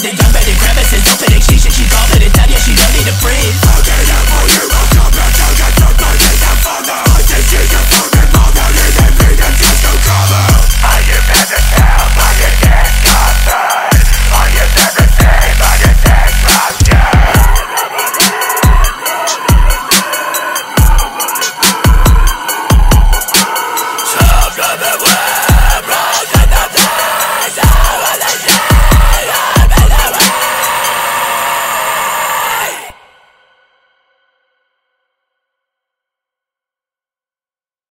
they jump.